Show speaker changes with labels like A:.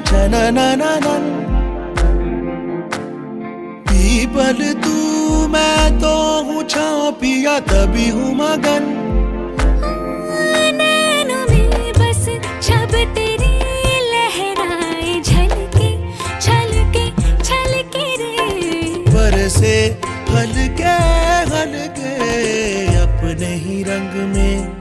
A: छन none people तू मैं तो हूँ छाओ पिया तभी हूँ मगन।
B: से हल
A: के हल के अपने ही रंग में।